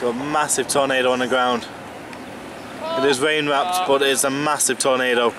Got a massive tornado on the ground. It is rain wrapped, but it is a massive tornado.